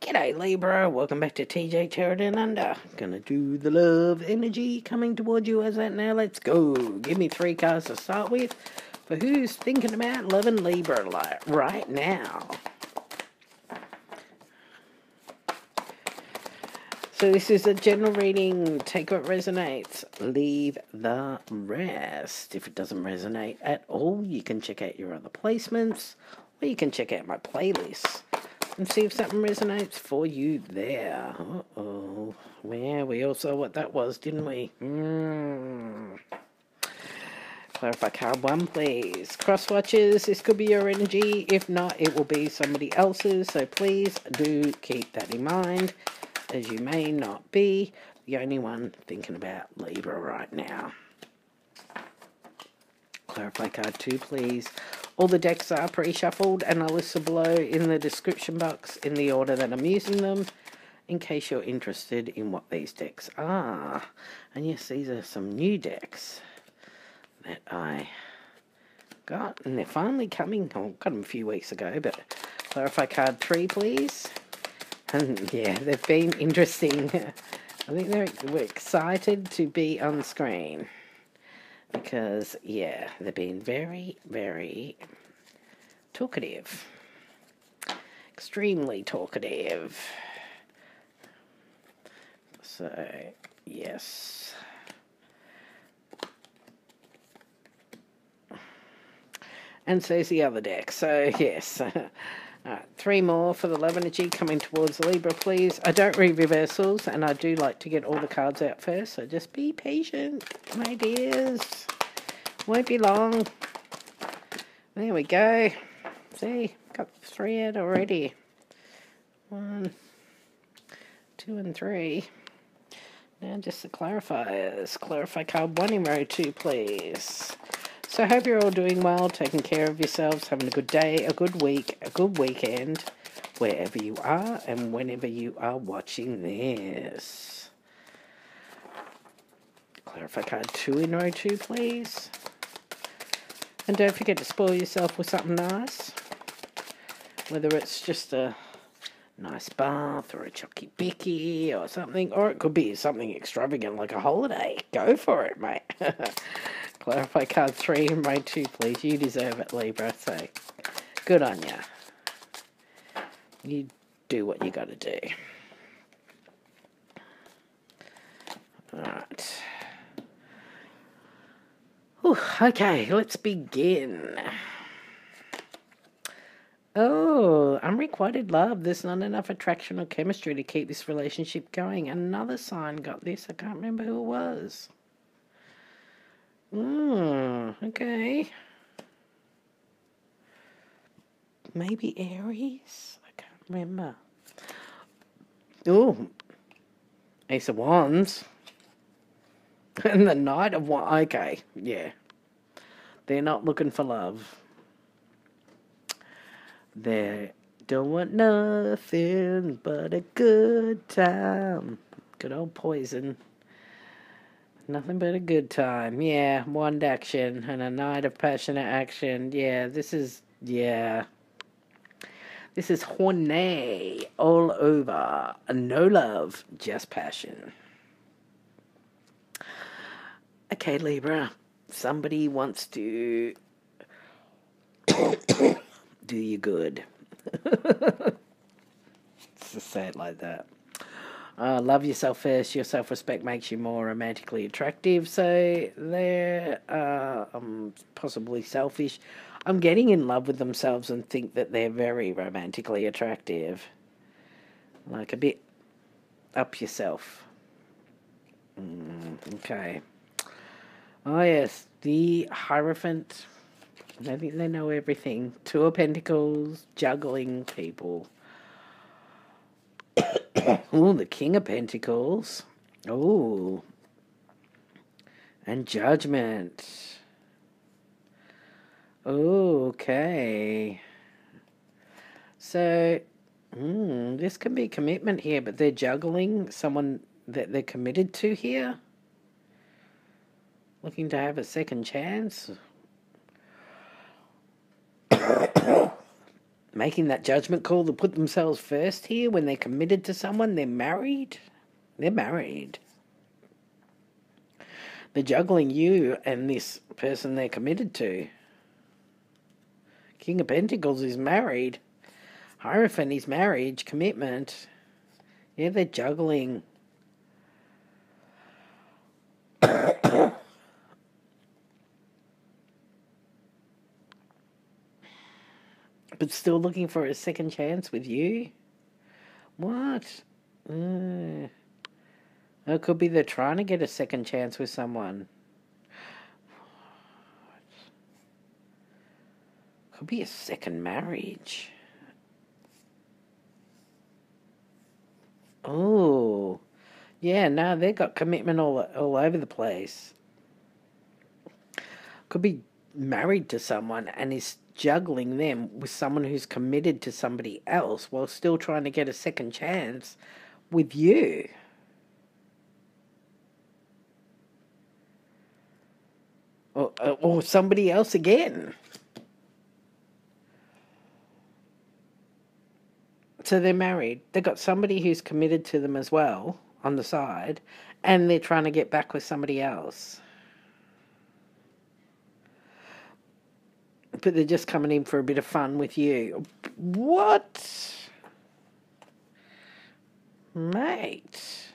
G'day Libra, welcome back to TJ Tarot Down Under. Gonna do the love energy coming towards you as that now. Let's go. Give me three cards to start with for who's thinking about loving Libra like right now. So this is a general reading. Take what resonates. Leave the rest. If it doesn't resonate at all, you can check out your other placements, or you can check out my playlist and see if something resonates for you there. Uh oh. Yeah, we all saw what that was, didn't we? Mm. Clarify card one, please. Cross watches, this could be your energy. If not, it will be somebody else's. So please do keep that in mind as you may not be the only one thinking about Libra right now. Clarify card two, please. All the decks are pre-shuffled and are listed below in the description box in the order that I'm using them in case you're interested in what these decks are. And yes, these are some new decks that I got and they're finally coming. I got them a few weeks ago, but clarify card three, please. And yeah, they've been interesting. I think they're we're excited to be on screen because yeah, they've been very, very talkative, extremely talkative. So yes. And so's the other deck. So yes. Uh, three more for the love energy coming towards Libra, please. I don't read reversals, and I do like to get all the cards out first, so just be patient, my dears. Won't be long. There we go. See, got three out already. One, two, and three. Now just the clarifiers. Clarify card one in row two, please. So I hope you're all doing well, taking care of yourselves, having a good day, a good week, a good weekend, wherever you are and whenever you are watching this. Clarify card two in row two, please. And don't forget to spoil yourself with something nice. Whether it's just a nice bath or a chucky bicky or something, or it could be something extravagant like a holiday. Go for it, mate. Clarify card three and row two, please. You deserve it, Libra. So, good on ya. You do what you got to do. Alright. Okay, let's begin. Oh, unrequited love. There's not enough attraction or chemistry to keep this relationship going. Another sign got this. I can't remember who it was. Hmm, okay. Maybe Aries? I can't remember. Oh, Ace of Wands. and the Knight of Wands. Okay, yeah. They're not looking for love. They don't want nothing but a good time. Good old poison. Nothing but a good time. Yeah, one action and a night of passionate action. Yeah, this is yeah. This is horny all over. No love, just passion. Okay, Libra. Somebody wants to do you good. Just say it like that. Uh, love yourself first. Your self respect makes you more romantically attractive. So they're uh, um, possibly selfish. I'm getting in love with themselves and think that they're very romantically attractive. Like a bit up yourself. Mm, okay. Oh, yes. The Hierophant. I think they know everything. Two of Pentacles, juggling people. oh, the King of Pentacles. Oh. And Judgment. Okay. So, hmm, this can be commitment here, but they're juggling someone that they're committed to here. Looking to have a second chance. Making that judgment call to put themselves first here when they're committed to someone, they're married. They're married. They're juggling you and this person they're committed to. King of Pentacles is married. Hierophant is marriage, commitment. Yeah, they're juggling. but still looking for a second chance with you? What? Uh, it could be they're trying to get a second chance with someone. Could be a second marriage. Oh, yeah. No, they've got commitment all all over the place. Could be married to someone and is juggling them with someone who's committed to somebody else while still trying to get a second chance with you. Or, or somebody else again. So they're married. They've got somebody who's committed to them as well on the side, and they're trying to get back with somebody else. But they're just coming in for a bit of fun with you. What? Mate.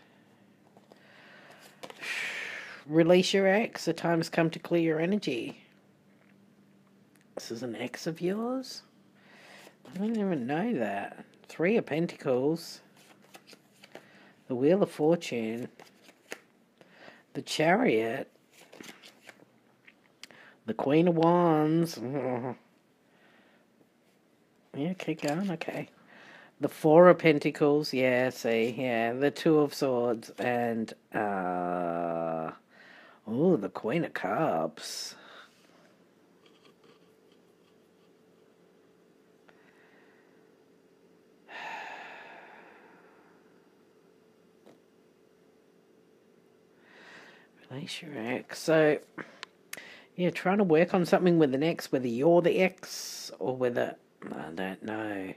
Release your ex. The time's come to clear your energy. This is an ex of yours? I didn't even know that. Three of Pentacles, the Wheel of Fortune, the Chariot, the Queen of Wands. Yeah, keep going, okay. The Four of Pentacles, yeah, see, yeah, the Two of Swords, and, uh, oh, the Queen of Cups. Ex. So, yeah, trying to work on something with an ex, whether you're the ex or whether. I don't know.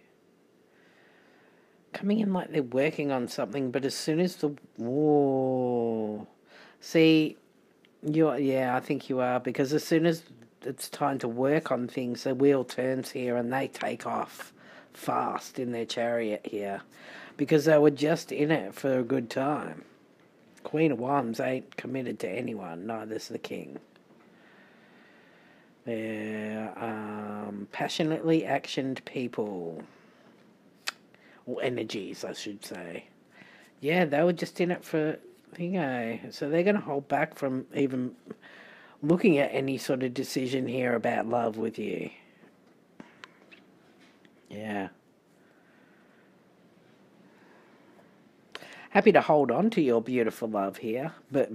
Coming in like they're working on something, but as soon as the. Whoa. See, you're. Yeah, I think you are, because as soon as it's time to work on things, the wheel turns here and they take off fast in their chariot here because they were just in it for a good time. Queen of Wands ain't committed to anyone, neither's the King. They're um, passionately actioned people. Or energies, I should say. Yeah, they were just in it for, know, so they're going to hold back from even looking at any sort of decision here about love with you. Yeah. happy to hold on to your beautiful love here, but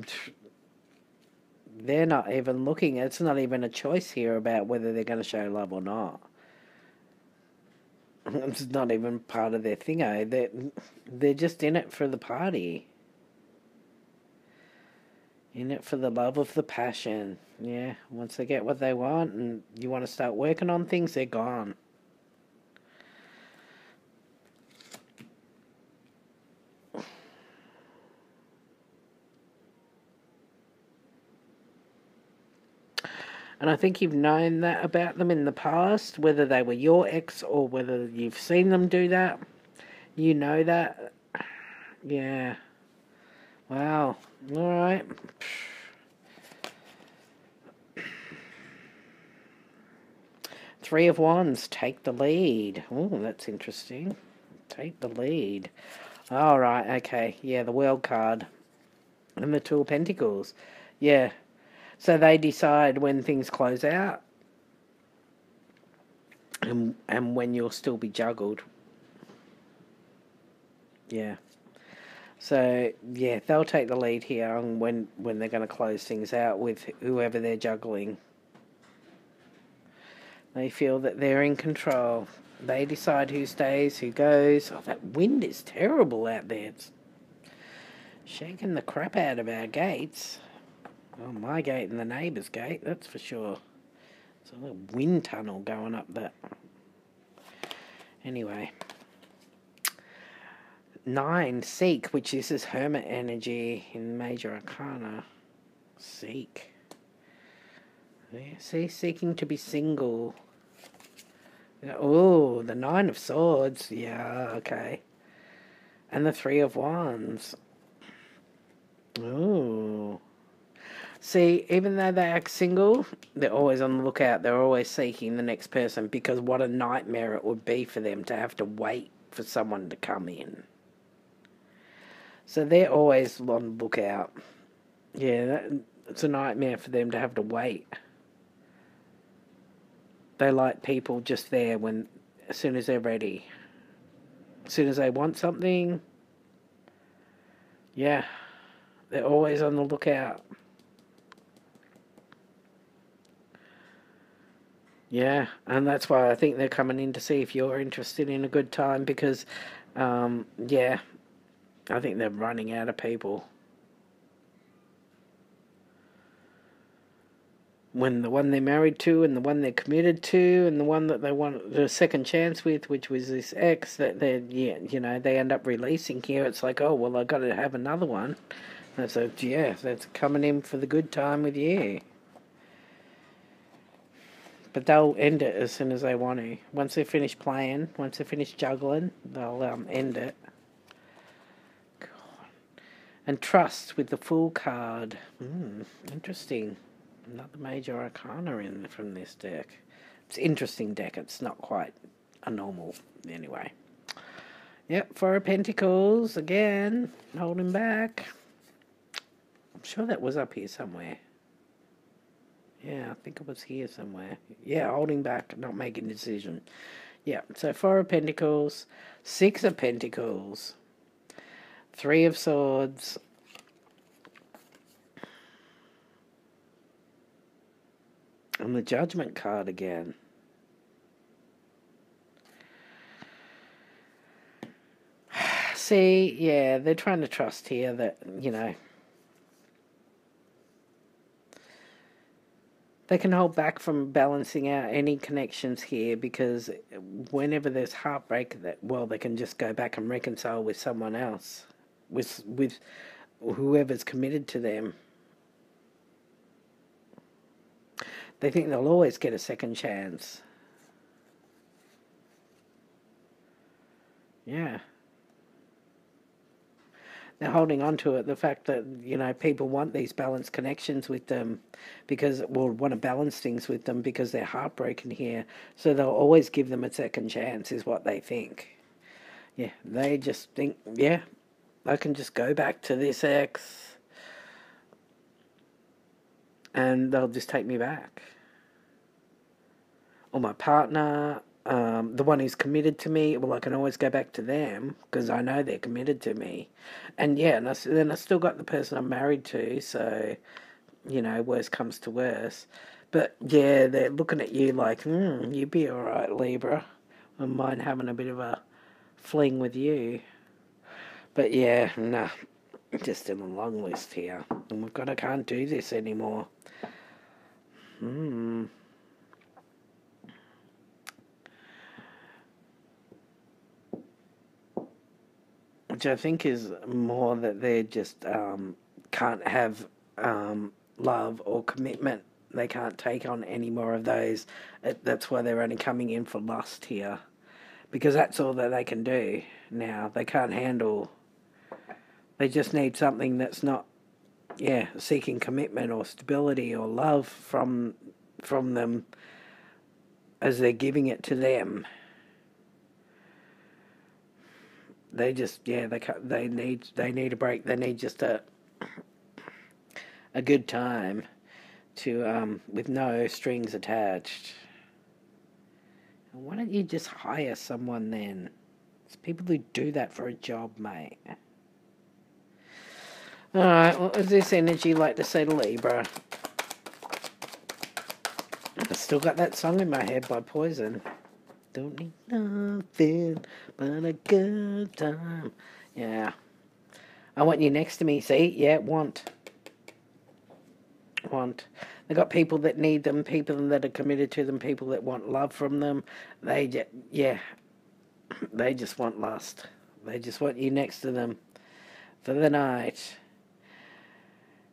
they're not even looking. It's not even a choice here about whether they're going to show love or not. It's not even part of their thingo. Eh? They're, they're just in it for the party. In it for the love of the passion. Yeah, once they get what they want and you want to start working on things, they're gone. And I think you've known that about them in the past, whether they were your ex or whether you've seen them do that. You know that. Yeah. Wow. All right. Three of Wands, take the lead. Oh, that's interesting. Take the lead. All right, okay. Yeah, the World card. And the Two of Pentacles. Yeah, so they decide when things close out and, and when you'll still be juggled. Yeah. So yeah, they'll take the lead here on when when they're going to close things out with whoever they're juggling. They feel that they're in control. They decide who stays, who goes. Oh, that wind is terrible out there. It's shaking the crap out of our gates. Well, my gate and the neighbour's gate, that's for sure. It's a little wind tunnel going up that. Anyway. Nine, Seek, which this is Hermit energy in Major Arcana. Seek. See, seeking to be single. Oh, the Nine of Swords. Yeah, okay. And the Three of Wands. Oh. See, even though they act single, they're always on the lookout. They're always seeking the next person because what a nightmare it would be for them to have to wait for someone to come in. So they're always on the lookout. Yeah, that, it's a nightmare for them to have to wait. They like people just there when, as soon as they're ready. As soon as they want something, yeah, they're always on the lookout. Yeah, and that's why I think they're coming in to see if you're interested in a good time because, um, yeah, I think they're running out of people. When the one they're married to and the one they're committed to and the one that they want the second chance with, which was this ex, that they yeah, you know, they end up releasing here. It's like, oh well, I got to have another one. And so yeah, that's coming in for the good time with you. But they'll end it as soon as they want to. Once they finish playing, once they finish juggling, they'll um, end it. God. And trust with the Fool card. Hmm, interesting. Another major arcana in from this deck. It's interesting deck. It's not quite a normal anyway. Yep, Four of Pentacles again, holding back. I'm sure that was up here somewhere. Yeah, I think it was here somewhere. Yeah, holding back, not making a decision. Yeah, so Four of Pentacles, Six of Pentacles, Three of Swords, and the Judgment card again. See, yeah, they're trying to trust here that, you know, they can hold back from balancing out any connections here because whenever there's heartbreak that well they can just go back and reconcile with someone else with with whoever's committed to them. They think they'll always get a second chance. Yeah they're holding on to it. The fact that you know people want these balanced connections with them, because well, want to balance things with them because they're heartbroken here. So they'll always give them a second chance, is what they think. Yeah, they just think, yeah, I can just go back to this ex, and they'll just take me back. Or my partner, um, the one who's committed to me, well, I can always go back to them because I know they're committed to me. And yeah, and I, then I still got the person I'm married to, so, you know, worst comes to worst. But yeah, they're looking at you like, hmm, you'd be alright, Libra. I mind having a bit of a fling with you. But yeah, nah, just in the long list here. And we've got, I can't do this anymore. Hmm. Which I think is more that they just um, can't have um, love or commitment. They can't take on any more of those. That's why they're only coming in for lust here, because that's all that they can do now. They can't handle. They just need something that's not, yeah, seeking commitment or stability or love from from them as they're giving it to them they just yeah they they need they need a break. They need just a a good time to um with no strings attached. Why don't you just hire someone then? It's people who do that for a job, mate. Alright, what this energy like to say to Libra? I still got that song in my head by Poison. Don't need nothing but a good time. Yeah. I want you next to me. See? Yeah, want. Want. They got people that need them, people that are committed to them, people that want love from them. They just, yeah. They just want lust. They just want you next to them for the night.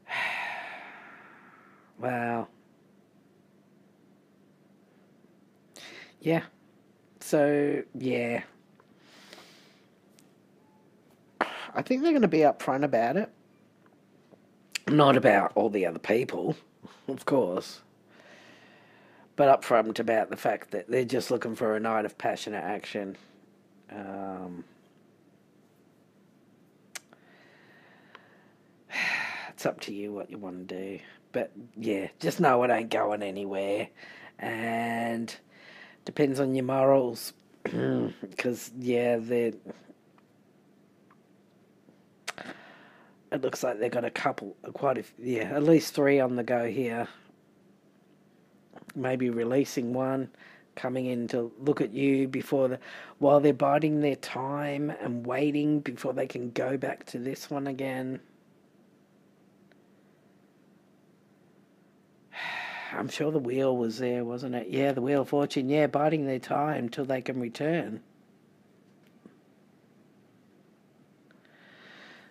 wow. Yeah. So, yeah. I think they're going to be upfront about it. Not about all the other people, of course. But upfront about the fact that they're just looking for a night of passionate action. Um, it's up to you what you want to do. But yeah, just know it ain't going anywhere. And depends on your morals. Because, yeah, they're. It looks like they've got a couple, quite a, yeah, at least three on the go here. Maybe releasing one, coming in to look at you before the, while they're biding their time and waiting before they can go back to this one again. I'm sure the wheel was there, wasn't it? Yeah, the wheel of fortune. Yeah, biding their time till they can return.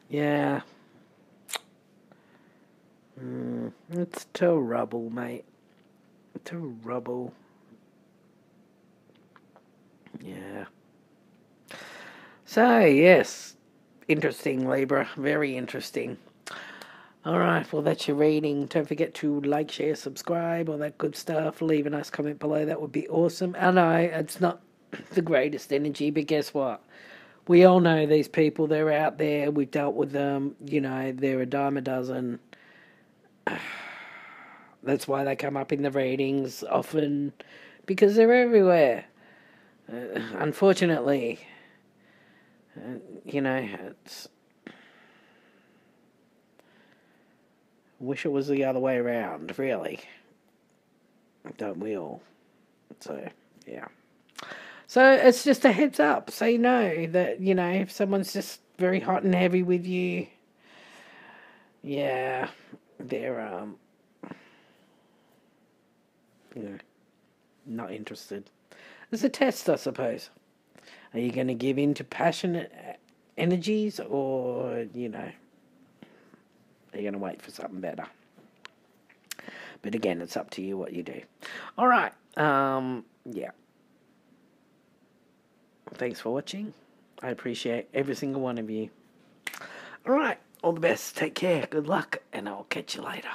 Yeah. Mm, it's rubble, mate. To rubble. Yeah. So, yes. Interesting, Libra. Very interesting. All right, well, that's your reading. Don't forget to like, share, subscribe, all that good stuff. Leave a nice comment below. That would be awesome. I know it's not the greatest energy, but guess what? We all know these people. They're out there. We've dealt with them. You know, they're a dime a dozen. That's why they come up in the ratings often because they're everywhere. Uh, unfortunately, uh, you know, it's. Wish it was the other way around, really. Don't we all? So, yeah. So it's just a heads up. So you know that, you know, if someone's just very hot and heavy with you, yeah, they're, um, you know, not interested. It's a test, I suppose. Are you going to give in to passionate energies or, you know, are you going to wait for something better? But again, it's up to you what you do. All right. Um, yeah. Thanks for watching. I appreciate every single one of you. All right. All the best. Take care. Good luck. And I'll catch you later.